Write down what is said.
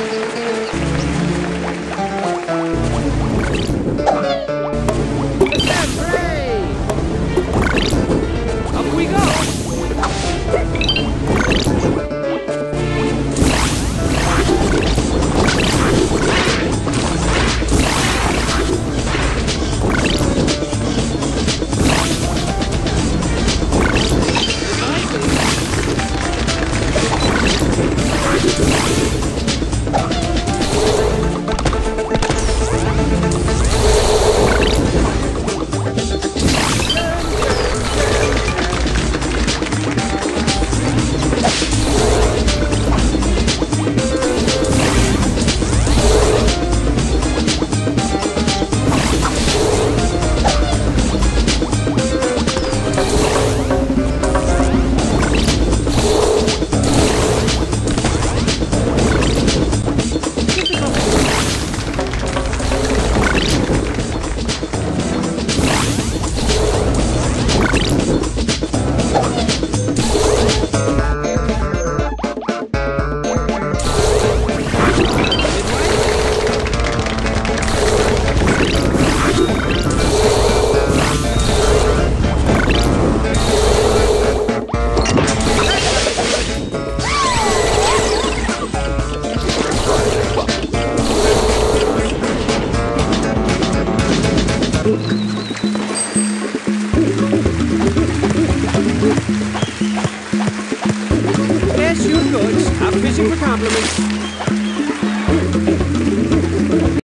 Up Yes, you're good. Stop fishing for compliments.